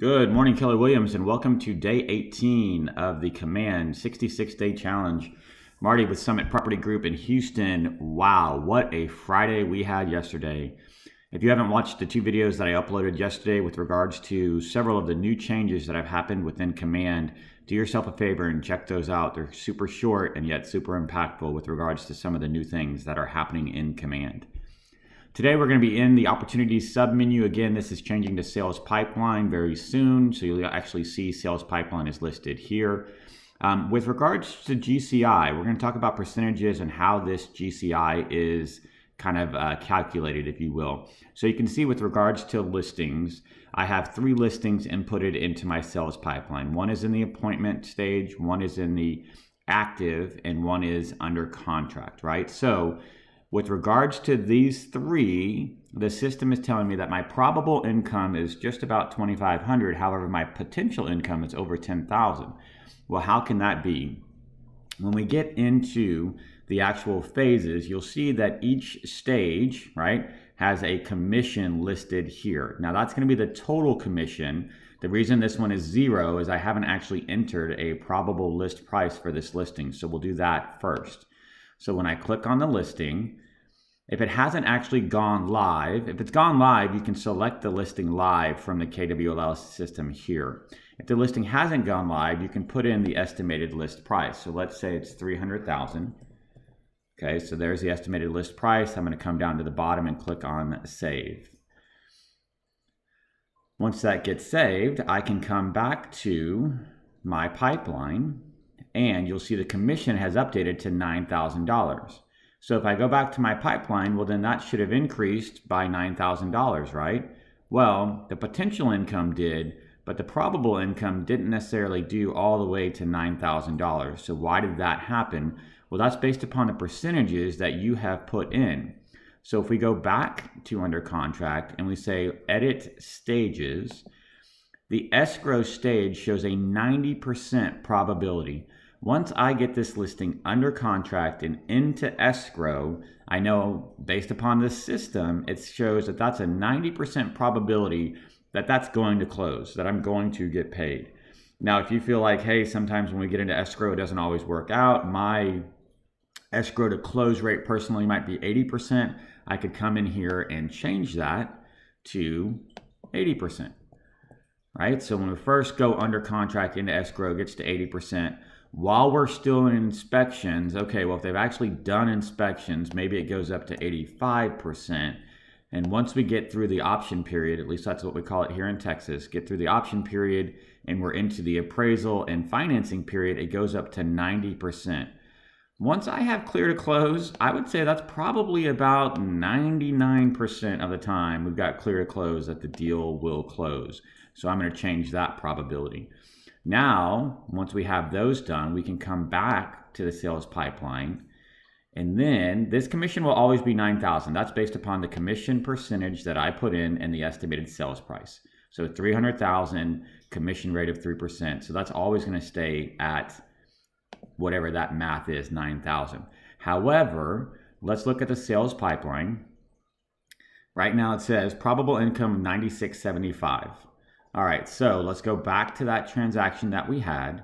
Good morning, Keller Williams, and welcome to day 18 of the Command 66 Day Challenge. Marty with Summit Property Group in Houston. Wow, what a Friday we had yesterday. If you haven't watched the two videos that I uploaded yesterday with regards to several of the new changes that have happened within Command, do yourself a favor and check those out. They're super short and yet super impactful with regards to some of the new things that are happening in Command. Today we're going to be in the opportunities submenu. Again, this is changing to sales pipeline very soon. So you'll actually see sales pipeline is listed here. Um, with regards to GCI, we're going to talk about percentages and how this GCI is kind of uh, calculated, if you will. So you can see with regards to listings, I have three listings inputted into my sales pipeline. One is in the appointment stage, one is in the active, and one is under contract, right? So with regards to these three, the system is telling me that my probable income is just about 2500 however my potential income is over 10000 well how can that be? When we get into the actual phases you'll see that each stage right has a commission listed here. Now that's going to be the total commission. The reason this one is zero is i haven't actually entered a probable list price for this listing so we'll do that first so when I click on the listing, if it hasn't actually gone live, if it's gone live, you can select the listing live from the KWLL system here. If the listing hasn't gone live, you can put in the estimated list price. So let's say it's 300,000. Okay, so there's the estimated list price. I'm going to come down to the bottom and click on save. Once that gets saved, I can come back to my pipeline and you'll see the commission has updated to $9,000. So if I go back to my pipeline, well, then that should have increased by $9,000, right? Well, the potential income did, but the probable income didn't necessarily do all the way to $9,000. So why did that happen? Well, that's based upon the percentages that you have put in. So if we go back to under contract and we say edit stages, the escrow stage shows a 90% probability once I get this listing under contract and into escrow, I know based upon this system, it shows that that's a 90% probability that that's going to close, that I'm going to get paid. Now, if you feel like, hey, sometimes when we get into escrow, it doesn't always work out, my escrow to close rate personally might be 80%. I could come in here and change that to 80%. Right? So when we first go under contract into escrow, it gets to 80% while we're still in inspections, okay, well, if they've actually done inspections, maybe it goes up to 85%. And once we get through the option period, at least that's what we call it here in Texas, get through the option period and we're into the appraisal and financing period, it goes up to 90%. Once I have clear to close, I would say that's probably about 99% of the time we've got clear to close that the deal will close. So I'm going to change that probability. Now, once we have those done, we can come back to the sales pipeline. And then this commission will always be 9,000. That's based upon the commission percentage that I put in and the estimated sales price. So 300,000 commission rate of 3%. So that's always going to stay at whatever that math is, 9,000. However, let's look at the sales pipeline. Right now it says probable income 9675. All right, so let's go back to that transaction that we had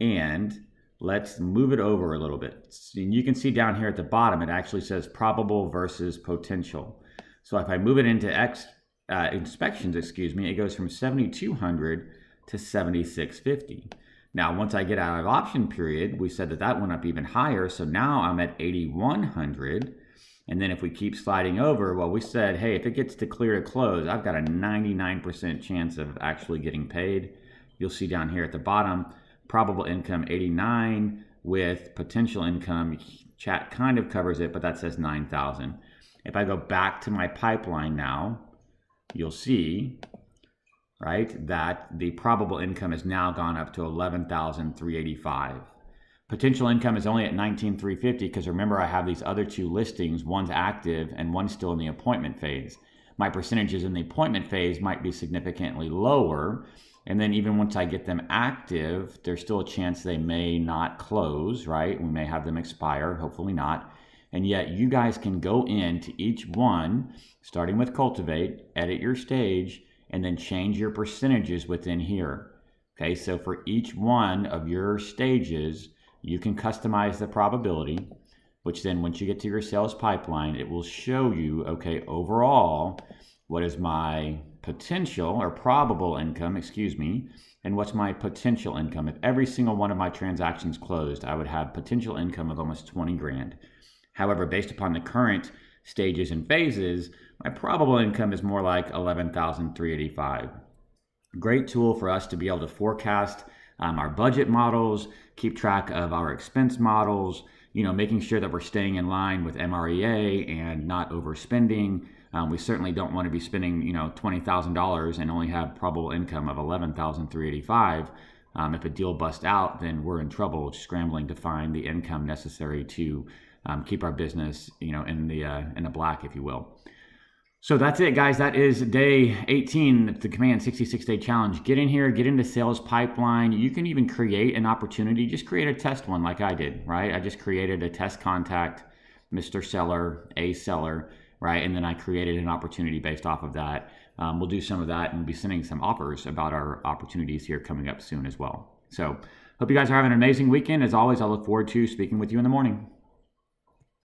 and let's move it over a little bit. And you can see down here at the bottom, it actually says probable versus potential. So if I move it into X uh, inspections, excuse me, it goes from 7,200 to 7,650. Now, once I get out of option period, we said that that went up even higher. So now I'm at 8,100 and then if we keep sliding over, well, we said, hey, if it gets to clear to close, I've got a 99% chance of actually getting paid. You'll see down here at the bottom, probable income 89 with potential income. Chat kind of covers it, but that says 9,000. If I go back to my pipeline now, you'll see, right, that the probable income has now gone up to 11,385. Potential income is only at 19,350 because remember I have these other two listings, one's active and one's still in the appointment phase. My percentages in the appointment phase might be significantly lower. And then even once I get them active, there's still a chance they may not close, right? We may have them expire, hopefully not. And yet you guys can go into each one, starting with Cultivate, edit your stage, and then change your percentages within here. Okay, so for each one of your stages, you can customize the probability, which then once you get to your sales pipeline, it will show you, okay, overall, what is my potential or probable income, excuse me, and what's my potential income. If every single one of my transactions closed, I would have potential income of almost 20 grand. However, based upon the current stages and phases, my probable income is more like 11,385. Great tool for us to be able to forecast um, our budget models, keep track of our expense models, you know, making sure that we're staying in line with MREA and not overspending. Um, we certainly don't want to be spending, you know, twenty thousand dollars and only have probable income of eleven thousand three eighty five. Um, if a deal busts out, then we're in trouble scrambling to find the income necessary to um, keep our business, you know, in the uh, in the black, if you will. So that's it, guys. That is day 18, the Command 66 Day Challenge. Get in here, get into sales pipeline. You can even create an opportunity. Just create a test one like I did, right? I just created a test contact, Mr. Seller, a seller, right? And then I created an opportunity based off of that. Um, we'll do some of that and we'll be sending some offers about our opportunities here coming up soon as well. So hope you guys are having an amazing weekend. As always, I look forward to speaking with you in the morning.